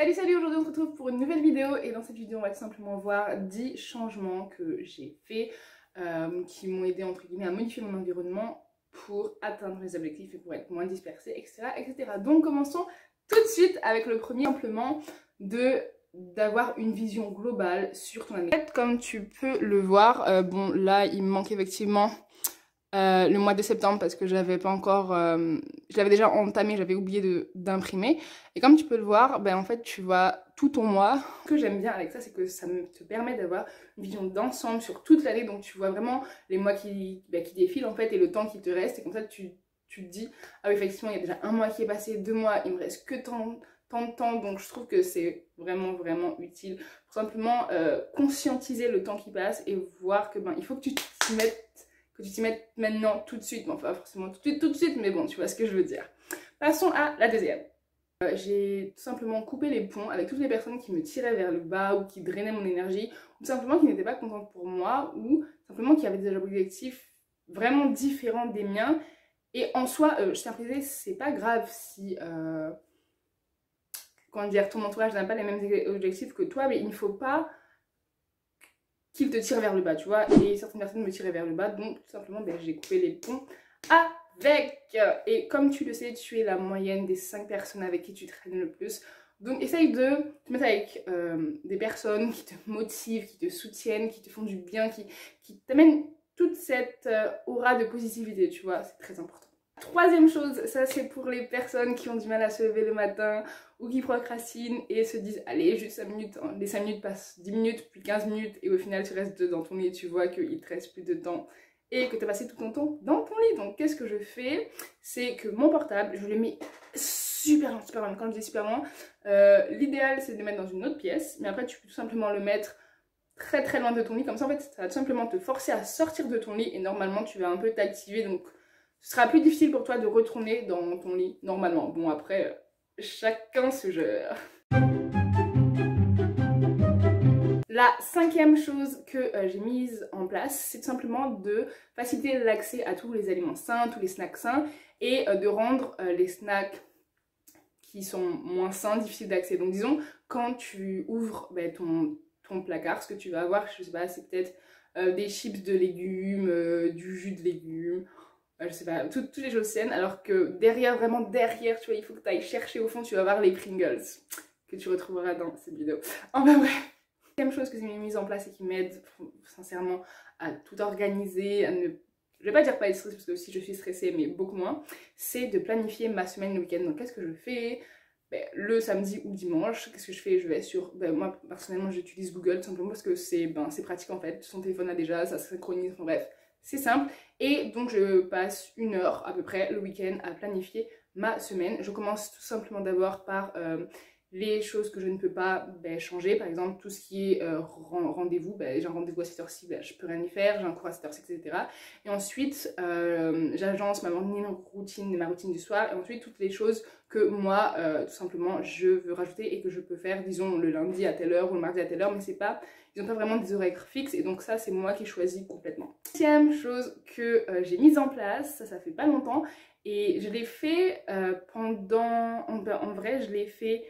Salut salut, aujourd'hui on se retrouve pour une nouvelle vidéo et dans cette vidéo on va tout simplement voir 10 changements que j'ai fait euh, qui m'ont aidé entre guillemets à modifier mon environnement pour atteindre mes objectifs et pour être moins dispersé etc etc. Donc commençons tout de suite avec le premier simplement de d'avoir une vision globale sur ton année. Comme tu peux le voir, euh, bon là il me manque effectivement euh, le mois de septembre parce que j'avais pas encore, euh, je l'avais déjà entamé, j'avais oublié d'imprimer. Et comme tu peux le voir, ben en fait tu vois tout ton mois. Ce que j'aime bien avec ça, c'est que ça te permet d'avoir une vision d'ensemble sur toute l'année. Donc tu vois vraiment les mois qui, ben, qui défilent en fait et le temps qui te reste. Et comme ça tu, tu te dis, ah oui effectivement il y a déjà un mois qui est passé, deux mois, il me reste que tant, tant de temps. Donc je trouve que c'est vraiment vraiment utile pour simplement euh, conscientiser le temps qui passe et voir que ben il faut que tu t'y mettes que tu t'y mettes maintenant tout de suite. Bon, pas forcément tout de suite, tout de suite, mais bon, tu vois ce que je veux dire. Passons à la deuxième. Euh, j'ai tout simplement coupé les ponts avec toutes les personnes qui me tiraient vers le bas ou qui drainaient mon énergie, ou simplement qui n'étaient pas contentes pour moi, ou simplement qui avaient des objectifs vraiment différents des miens. Et en soi, euh, je tiens à c'est pas grave si, euh, dire, ton entourage n'a pas les mêmes objectifs que toi, mais il ne faut pas qu'il te tire vers le bas, tu vois. Et certaines personnes me tiraient vers le bas, donc tout simplement, ben, j'ai coupé les ponts avec. Et comme tu le sais, tu es la moyenne des 5 personnes avec qui tu traînes le plus. Donc essaye de te mettre avec euh, des personnes qui te motivent, qui te soutiennent, qui te font du bien, qui, t'amènent toute cette euh, aura de positivité, tu vois, c'est très important. Troisième chose, ça c'est pour les personnes qui ont du mal à se lever le matin ou qui procrastinent et se disent allez juste 5 minutes, hein, les 5 minutes passent 10 minutes puis 15 minutes et au final tu restes dans ton lit et tu vois qu'il te reste plus de temps et que tu as passé tout ton temps dans ton lit. Donc qu'est-ce que je fais? C'est que mon portable, je l'ai mis super loin, super loin. Quand je dis super loin, euh, l'idéal c'est de le mettre dans une autre pièce, mais après tu peux tout simplement le mettre très très loin de ton lit. Comme ça en fait ça va tout simplement te forcer à sortir de ton lit et normalement tu vas un peu t'activer donc ce sera plus difficile pour toi de retourner dans ton lit normalement. Bon après, chacun se gère. La cinquième chose que euh, j'ai mise en place, c'est simplement de faciliter l'accès à tous les aliments sains, tous les snacks sains, et euh, de rendre euh, les snacks qui sont moins sains difficiles d'accès. Donc disons, quand tu ouvres ben, ton, ton placard, ce que tu vas avoir, je sais pas, c'est peut-être des chips de légumes, du jus de légumes, je sais pas, toutes, les choses saines, alors que derrière, vraiment derrière, tu vois, il faut que tu ailles chercher au fond, tu vas voir les Pringles, que tu retrouveras dans cette vidéo. Enfin bref, deuxième chose que j'ai mise en place et qui m'aide sincèrement à tout organiser, à ne je vais pas dire pas être stressée parce que si je suis stressée mais beaucoup moins, c'est de planifier ma semaine le week-end. Donc qu'est-ce que je fais? Ben, le samedi ou dimanche, qu'est-ce que je fais? Je vais sur, ben, moi personnellement j'utilise Google simplement parce que c'est ben, pratique en fait, son téléphone a déjà, ça synchronise, enfin bref, c'est simple. Et donc je passe une heure à peu près le week-end à planifier ma semaine. Je commence tout simplement d'abord par euh, les choses que je ne peux pas ben, changer. Par exemple, tout ce qui est euh, rendez-vous, ben, j'ai un rendez-vous à cette heure-ci, ben, je peux rien y faire, j'ai un cours à cette heure-ci, etc. Et ensuite, euh, j'agence ma routine, ma routine du soir, et ensuite toutes les choses que moi, tout simplement, je veux rajouter et que je peux faire, disons, le lundi à telle heure ou le mardi à telle heure, mais c'est pas ils n'ont pas vraiment des horaires fixes et donc ça c'est moi qui choisis complètement. Deuxième chose que euh, j'ai mise en place, ça ça fait pas longtemps et je l'ai fait euh, pendant, en, vrai je l'ai fait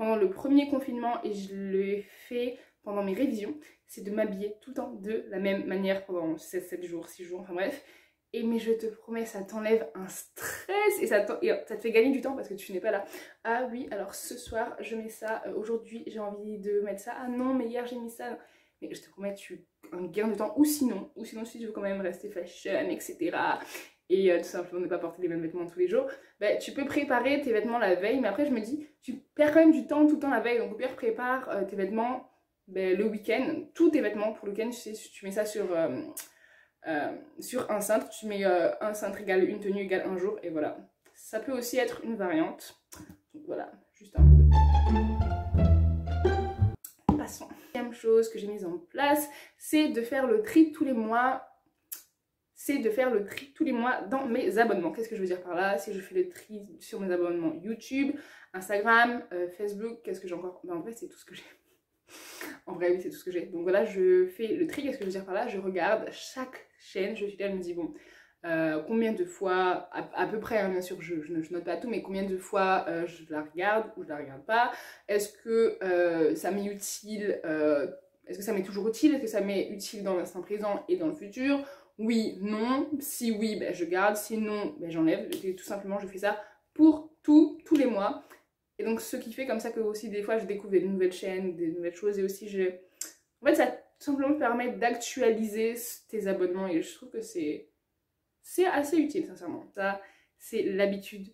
pendant le premier confinement et je l'ai fait pendant mes révisions, c'est de m'habiller tout le temps de la même manière pendant 7, 7 jours, 6 jours, enfin bref. Et mais je te promets, ça t'enlève un stress et ça, te fait gagner du temps parce que tu n'es pas là. Ah oui, alors ce soir, je mets ça. Euh, aujourd'hui, j'ai envie de mettre ça. Ah non, mais hier, j'ai mis ça. Mais je te promets, tu un gain de temps. Ou sinon, ou sinon si tu veux quand même rester fashion, etc. Et euh, tout simplement ne pas porter les mêmes vêtements tous les jours, bah, tu peux préparer tes vêtements la veille. Mais après, je me dis, perds quand même du temps tout le temps la veille. Donc au pire, prépare euh, tes vêtements bah, le week-end. Tous tes vêtements pour le week-end, tu sais, tu mets ça sur... Euh, sur un cintre, tu mets euh, un cintre égale une tenue égale un jour et voilà. Ça peut aussi être une variante. Donc voilà, juste un peu de... Passons. Deuxième chose que j'ai mise en place, c'est de faire le tri tous les mois c'est de faire le tri tous les mois dans mes abonnements. Qu'est-ce que je veux dire par là? Si je fais le tri sur mes abonnements YouTube, Instagram, euh, Facebook, qu'est-ce que j'ai encore? Ben, En vrai, c'est tout ce que j'ai. En vrai, oui, c'est tout ce que j'ai. Donc voilà, je fais le tri. Qu'est-ce que je veux dire par là Je regarde chaque chaîne. Je suis là, je me dis, bon, euh, combien de fois, à, peu près, hein, bien sûr, je, je, note pas tout, mais combien de fois euh, je la regarde ou je la regarde pas? Est-ce que ça m'est utile Est-ce que ça m'est toujours utile? Est-ce que ça m'est utile dans l'instant présent et dans le futur? Oui, non. Si oui, ben, je garde. Si non, ben, j'enlève. Tout simplement, je fais ça pour tout, tous les mois. Et donc, ce qui fait comme ça que aussi, des fois, je découvre des nouvelles chaînes, des nouvelles choses. Et aussi, je... En fait, ça tout simplement permet d'actualiser tes abonnements. Et je trouve que c'est c'est assez utile, sincèrement. Ça, c'est l'habitude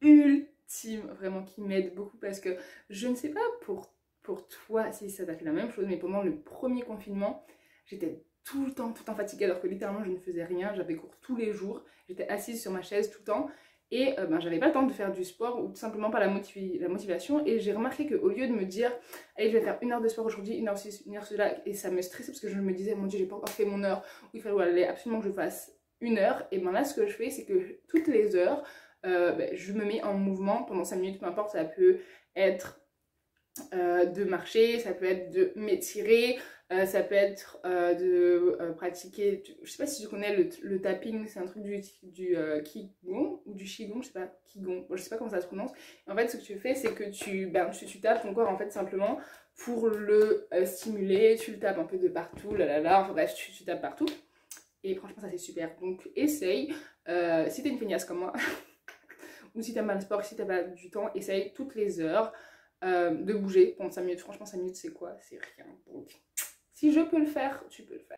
ultime, vraiment, qui m'aide beaucoup parce que je ne sais pas pour, pour toi si ça t'a fait la même chose, mais pendant le premier confinement, j'étais tout le temps, tout le temps fatiguée alors que littéralement je ne faisais rien, j'avais cours tous les jours, j'étais assise sur ma chaise tout le temps et euh, ben, j'avais pas le temps de faire du sport ou tout simplement pas la, la motivation et j'ai remarqué qu'au lieu de me dire allez je vais faire une heure de sport aujourd'hui, une heure ci, une heure cela et ça me stressait parce que je me disais mon dieu j'ai pas encore fait mon heure ou il fallait absolument que je fasse une heure. Et ben là, ce que je fais, c'est que toutes les heures, euh, ben, je me mets en mouvement pendant 5 minutes, peu importe, ça peut être euh, de marcher, ça peut être de m'étirer, euh, ça peut être de pratiquer, je sais pas si tu connais le, tapping, c'est un truc du, du Qigong ou du Qigong, je sais pas, Qigong, je sais pas comment ça se prononce. en fait, ce que tu fais, c'est que tu, ben, tu, tapes ton corps en fait simplement pour le stimuler, tu le tapes un peu de partout, là là là, enfin bref, tu, tapes partout. Et franchement, ça c'est super. Donc essaye. Euh, si t'es une feignasse comme moi, ou si t'aimes le sport, si t'as pas du temps, essaye toutes les heures euh, de bouger pendant 5 minutes. Franchement, 5 minutes c'est quoi? C'est rien. Donc si je peux le faire, tu peux le faire.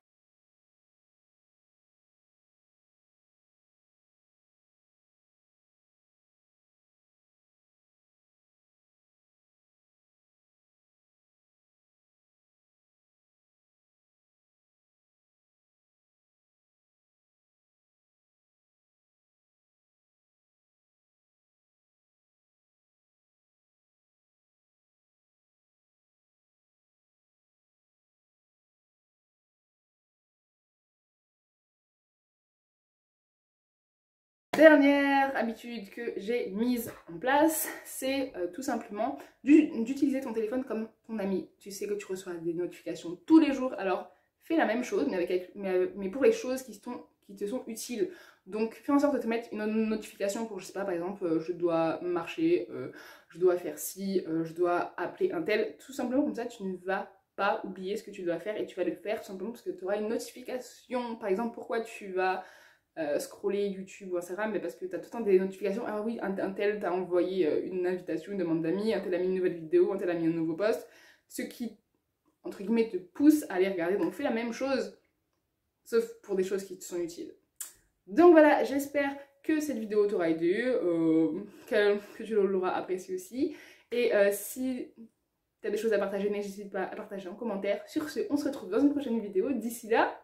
Dernière habitude que j'ai mise en place, c'est euh, tout simplement d'utiliser ton téléphone comme ton ami. Tu sais que tu reçois des notifications tous les jours, alors fais la même chose, mais, avec, mais, pour les choses qui, sont, qui te sont utiles. Donc fais en sorte de te mettre une notification pour, je sais pas, par exemple, euh, je dois marcher, euh, je dois faire ci, je dois appeler un tel. Tout simplement comme ça, tu ne vas pas oublier ce que tu dois faire et tu vas le faire tout simplement parce que tu auras une notification. Par exemple, pourquoi tu vas euh, scroller YouTube ou Instagram, mais parce que tu as tout le temps des notifications. Ah oui, un, tel t'a envoyé euh, une invitation, une demande d'amis, un tel a mis une nouvelle vidéo, un tel a mis un nouveau post. Ce qui, entre guillemets, te pousse à aller regarder. Donc fais la même chose, sauf pour des choses qui te sont utiles. Donc voilà, j'espère que cette vidéo t'aura aidé, euh, que, tu l'auras apprécié aussi. Et si tu as des choses à partager, n'hésite pas à partager en commentaire. Sur ce, on se retrouve dans une prochaine vidéo. D'ici là,